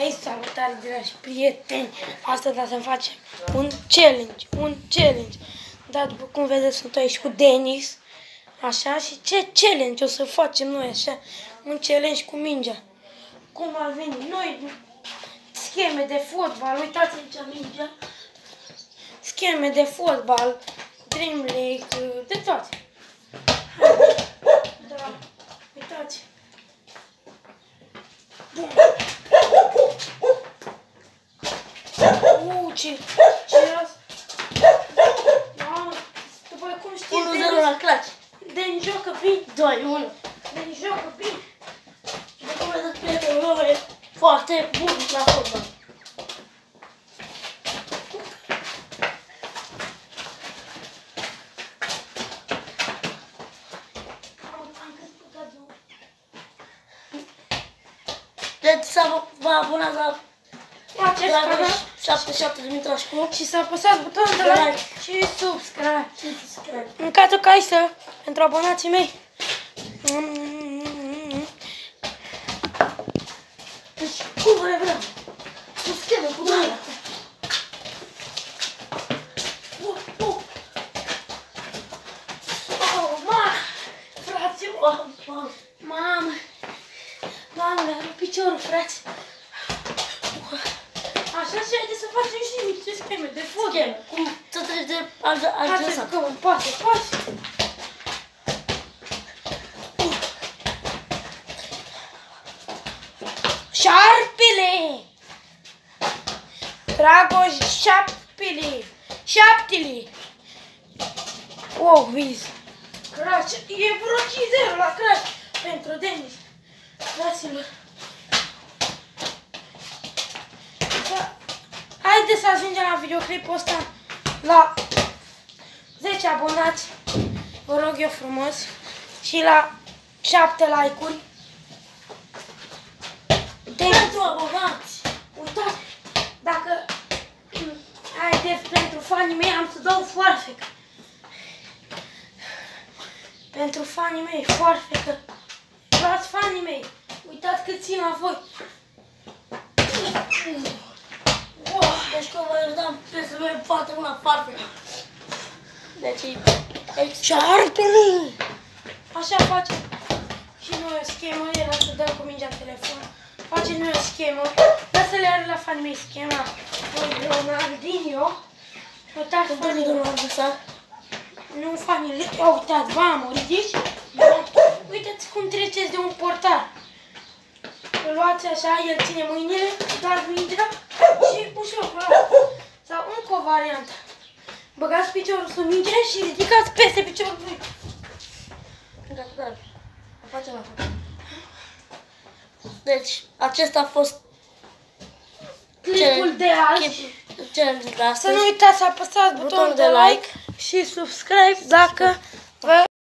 Hei, salutare, dragi prieteni! Astăzi o să facem un challenge, un challenge. Dar după cum vedeți, sunt aici cu Denis. Așa, și ce challenge o să facem noi, așa? Un challenge cu mingea. Cum ar veni noi, scheme de fotbal, uitați aici mingea. Scheme de fotbal, Dream League, de toate. Da, uitați. Bun. Uuu, ce, ce asta? Mamă, după cum știți, 1-0 la claci. Deni joacă bine. 2-1. Deni joacă bine. După cum vedeți, prietenul meu e foarte bun la fotbal. Deci să vă abonați la Acest canal Dragoș 77 Dimitrașcu. și să apăsați butonul de like Like. și subscribe. Și subscribe. În cazul că ai să, pentru abonații mei. Deci, cum vrei vreau? Cu scheme, cu doamna. Uh, uh. Oh, ma, fraților. Oh, oh. Mamă! Mamă, mi-a rupt piciorul, frate! Așa și haideți să facem și niște scheme de fotbal. Scheme, cum să treci de Hai să adversar. jucăm în pase, pase. Șarpele! Dragoș șaptele! Șaptele! Oh, viz! Crash, e vreo 5-0 la crash pentru Denis. Fraților. Da. Haideți să ajungem la videoclipul ăsta la 10 abonați. Vă rog eu frumos. Și la 7 like-uri. Denis, Pentru abonați. uitați, dacă haideți pentru fanii mei am să dau foarfecă. Pentru fanii mei, foarfecă. Luați fanii mei. Uitați cât țin la voi. Oh, deci cum vă dăm pe să merg foarte mult la farfă. Deci, e Șarpele! Așa facem și noi o schemă, era să dăm cu mingea în telefon. Facem noi o schemă, dar să le are la fanii mei schema lui Ronaldinho. Uitați Când fanii, domnul adversar. nu fanii, le- Ia uitați, vamă, ridici? Uitați cum treceți de un portar. Îl luați așa, el ține mâinile, dați mingea și ușor, clar. Sau încă o variantă. Băgați piciorul sub minge și ridicați peste piciorul lui. Gata, gata. O facem acum. Deci, acesta a fost Clipul de azi. challenge de Să astăzi. nu uitați să apăsați butonul de like și subscribe dacă vă